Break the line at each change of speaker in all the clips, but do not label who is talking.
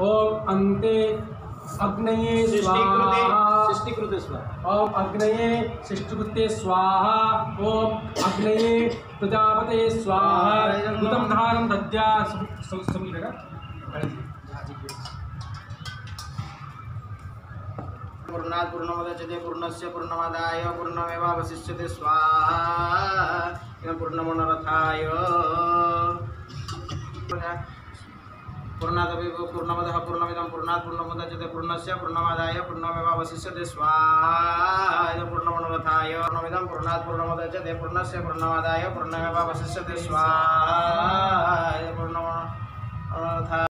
ओम अन्ते अग्नये
सृष्टिकृते
ओम अग्नये सृष्टिकृते स्वाहा। ओम अग्नये प्रजापते स्वाहा। उदम धारम दद्या समीरेगा
पूर्णात् पूर्णमुदच्यते पूर्णस्य पूर्णमादाय पूर्णमेवावशिष्यते स्वाहा। पूर्णमनरथाय। पूर्णादपि पूर्णमदः, पूर्णमिदं पूर्णात् पूर्णमुदच्यते पूर्णस्य, पूर्णमादाय पूर्णमेवावशिष्यते स्वाहा पूर्णा पूर्णमिदं पूर्णात् पूर्णमुदच्यते पूर्णस्य, पूर्णमादाय पूर्णमेवावशिष्यते स्वाहा इदं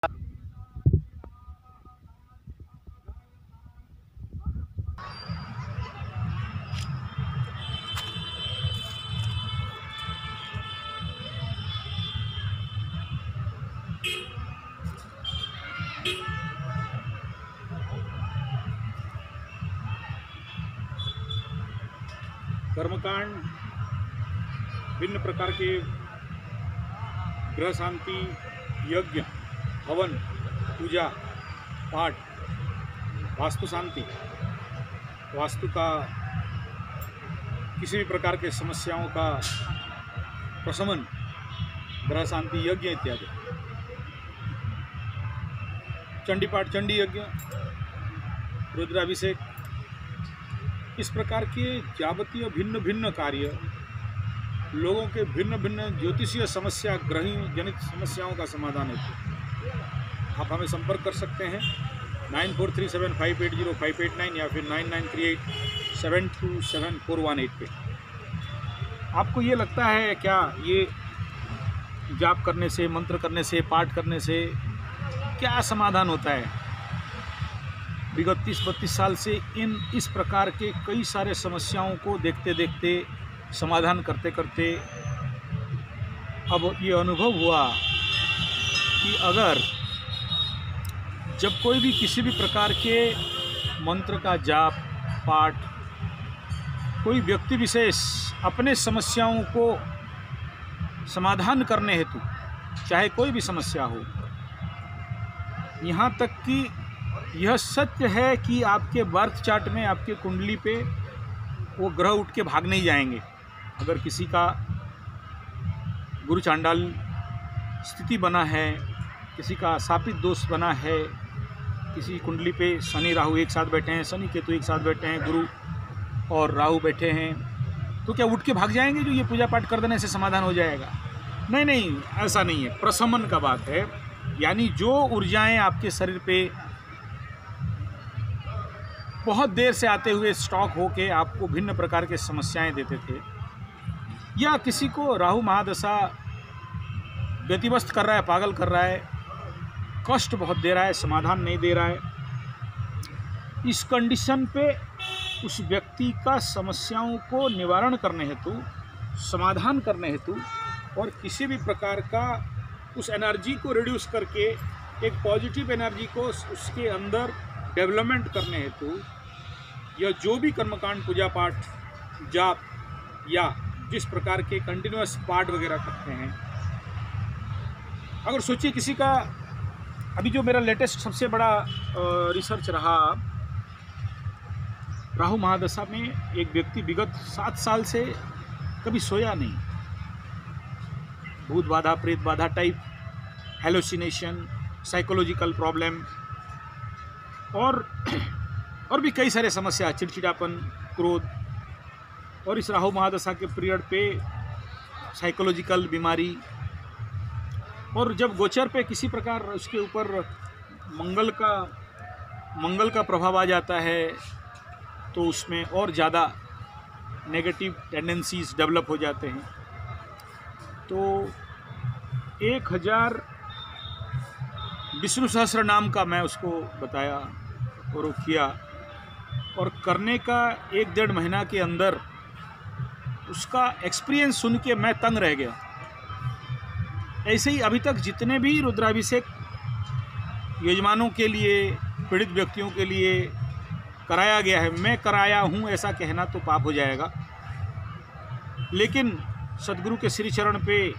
कर्मकांड, भिन्न प्रकार के ग्रह शांति यज्ञ, हवन, पूजा, पाठ वास्तु शांति वास्तु का किसी भी प्रकार के समस्याओं का प्रशमन ग्रह शांति यज्ञ इत्यादि। चंडी पाठ चंडी यज्ञ, रुद्राभिषेक इस प्रकार के जावतीय भिन्न भिन्न कार्य, लोगों के भिन्न भिन्न ज्योतिषीय समस्या ग्रही जनित समस्याओं का समाधान हेतु आप हमें संपर्क कर सकते हैं nine four three seven five eight zero five eight nine या फिर nine nine three eight seven two seven four one eight पे। आपको ये लगता है क्या ये जाप करने से, मंत्र करने से, पाठ करने से क्या समाधान होता है? विगत तीस बत्तीस साल से इन, इस प्रकार के कई सारे समस्याओं को देखते देखते समाधान करते करते अब ये अनुभव हुआ कि अगर जब कोई भी किसी भी प्रकार के मंत्र का जाप, पाठ, कोई व्यक्ति विशेष अपने समस्याओं को समाधान करने हेतु, चाहे कोई भी समस्या हो, यहाँ तक कि यह सत्य है कि आपके बर्थ चार्ट में, आपके कुंडली पे वो ग्रह उठ के भाग नहीं जाएँगे। अगर किसी का गुरु चांडाल स्थिति बना है, किसी का सापित दोष बना है, किसी कुंडली पे शनि, राहु एक साथ बैठे हैं, शनि, केतु एक साथ बैठे हैं, गुरु और राहु बैठे हैं तो क्या उठ के भाग जाएँगे जो ये पूजा पाठ कर देने से समाधान हो जाएगा? नहीं नहीं, ऐसा नहीं है। प्रशमन का बात है, यानी जो ऊर्जाएँ आपके शरीर पे बहुत देर से आते हुए स्टॉक होके आपको भिन्न प्रकार के समस्याएँ देते थे। या किसी को राहु महादशा व्यतिवस्त कर रहा है, पागल कर रहा है, कष्ट बहुत दे रहा है, समाधान नहीं दे रहा है, इस कंडीशन पे उस व्यक्ति का समस्याओं को निवारण करने हेतु, समाधान करने हेतु और किसी भी प्रकार का उस एनर्जी को रिड्यूस करके एक पॉजिटिव एनर्जी को उसके अंदर डेवलपमेंट करने हेतु यह जो भी कर्मकांड पूजा पाठ जाप या जिस प्रकार के कंटिन्यूस पाठ वगैरह करते हैं। अगर सोचिए किसी का, अभी जो मेरा लेटेस्ट सबसे बड़ा रिसर्च रहा, राहु महादशा में एक व्यक्ति विगत सात साल से कभी सोया नहीं। भूत बाधा, प्रेत बाधा टाइप हेलोसिनेशन साइकोलॉजिकल प्रॉब्लम और और भी कई सारे समस्या, चिड़चिड़ापन, क्रोध और इस राहु महादशा के पीरियड पे साइकोलॉजिकल बीमारी और जब गोचर पे किसी प्रकार उसके ऊपर मंगल का मंगल का प्रभाव आ जाता है तो उसमें और ज़्यादा नेगेटिव टेंडेंसीज डेवलप हो जाते हैं। तो एक हज़ार विष्णु सहस्र नाम का मैं उसको बताया और किया। और करने का एक डेढ़ महीना के अंदर उसका एक्सपीरियंस सुन के मैं तंग रह गया। ऐसे ही अभी तक जितने भी रुद्राभिषेक यजमानों के लिए, पीड़ित व्यक्तियों के लिए कराया गया है, मैं कराया हूँ, ऐसा कहना तो पाप हो जाएगा। लेकिन सदगुरु के श्री चरण पे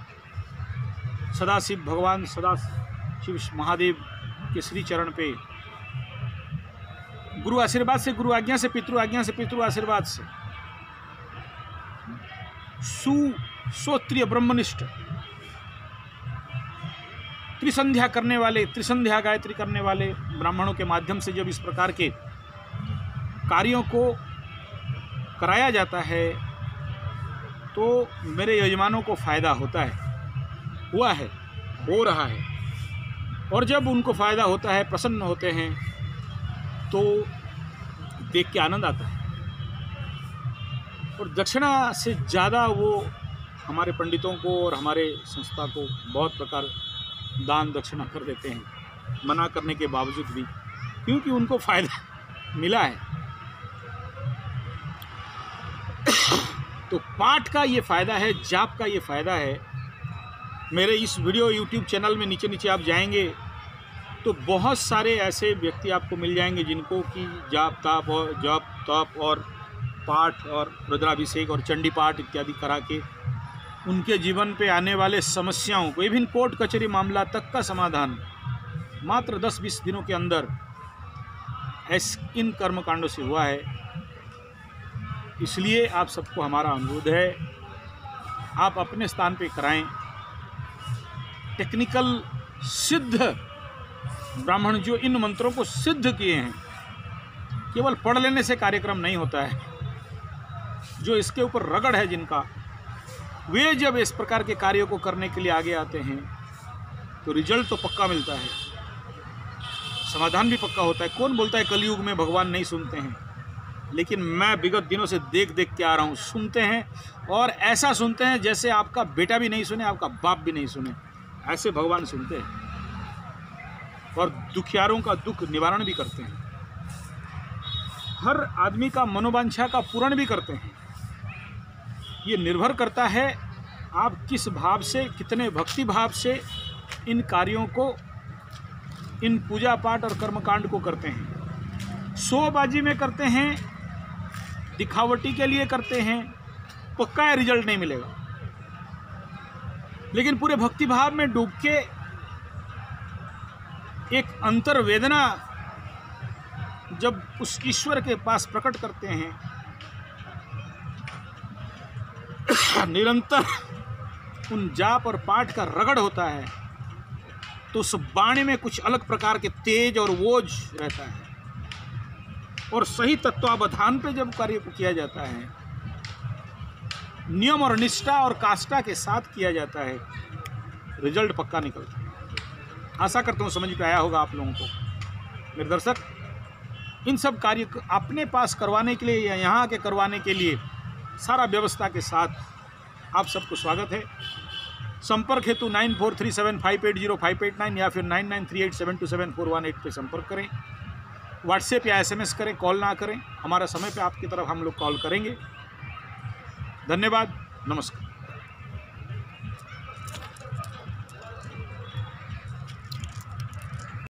सदाशिव भगवान सदा शिव महादेव के श्री चरण पे गुरु आशीर्वाद से, गुरु आज्ञा से, पितृ आज्ञा से, पितृ आशीर्वाद से। सुश्रोत्रिय ब्रह्मनिष्ठ। त्रिसंध्या करने वाले, त्रिसंध्या गायत्री करने वाले ब्राह्मणों के माध्यम से जब इस प्रकार के कार्यों को कराया जाता है तो मेरे यजमानों को फ़ायदा होता है, हुआ है, हो रहा है। और जब उनको फ़ायदा होता है, प्रसन्न होते हैं तो देख के आनंद आता है। और दक्षिणा से ज़्यादा वो हमारे पंडितों को और हमारे संस्था को बहुत प्रकार दान दक्षिणा कर देते हैं, मना करने के बावजूद भी, क्योंकि उनको फ़ायदा मिला है। तो पाठ का ये फ़ायदा है, जाप का ये फ़ायदा है। मेरे इस वीडियो यूट्यूब चैनल में नीचे नीचे आप जाएँगे तो बहुत सारे ऐसे व्यक्ति आपको मिल जाएँगे जिनको कि जाप ताप और जाप ताप और पाठ और रुद्राभिषेक और चंडी पाठ इत्यादि करा के उनके जीवन पे आने वाले समस्याओं को इवन कोर्ट कचहरी मामला तक का समाधान, मात्र 10-20 दिनों के अंदर ऐस इन कर्मकांडों से हुआ है। इसलिए आप सबको हमारा अनुरोध है, आप अपने स्थान पे कराएँ। टेक्निकल सिद्ध ब्राह्मण जो इन मंत्रों को सिद्ध किए हैं, केवल पढ़ लेने से कार्यक्रम नहीं होता है। जो इसके ऊपर रगड़ है जिनका, वे जब इस प्रकार के कार्यों को करने के लिए आगे आते हैं तो रिज़ल्ट तो पक्का मिलता है। समाधान भी पक्का होता है। कौन बोलता है, कलयुग में भगवान नहीं सुनते हैं? लेकिन मैं विगत दिनों से देख देख के आ रहा हूँ। सुनते हैं और ऐसा सुनते हैं जैसे आपका बेटा भी नहीं सुने, आपका बाप भी नहीं सुने। ऐसे भगवान सुनते हैं। और दुखियारों का दुख निवारण भी करते हैं। हर आदमी का मनोवांछा का पूर्ण भी करते हैं। ये निर्भर करता है आप किस भाव से, कितने भक्ति भाव से इन कार्यों को, इन पूजा पाठ और कर्मकांड को करते हैं। शोबाजी में करते हैं, दिखावटी के लिए करते हैं, पक्का रिज़ल्ट नहीं मिलेगा। लेकिन पूरे भक्ति भाव में डूब के एक अंतर वेदना जब उस ईश्वर के पास प्रकट करते हैं, निरंतर उन जाप और पाठ का रगड़ होता है तो उस बाणी में कुछ अलग प्रकार के तेज और वोज रहता है। और सही तत्वावधान पे जब कार्य को किया जाता है, नियम और निष्ठा और काष्ठा के साथ किया जाता है, रिज़ल्ट पक्का निकलता है। आशा करता हूँ समझ पे आया होगा आप लोगों को। मेरे दर्शक, इन सब कार्य अपने पास करवाने के लिए या यहाँ के करवाने के लिए सारा व्यवस्था के साथ आप सबको स्वागत है। संपर्क हेतु nine four three seven five eight zero five eight nine या फिर nine nine three eight seven two seven four one eight पर संपर्क करें। व्हाट्सएप या एसएमएस करें, कॉल ना करें। हमारा समय पे आपकी तरफ़ हम लोग कॉल करेंगे। धन्यवाद, नमस्कार।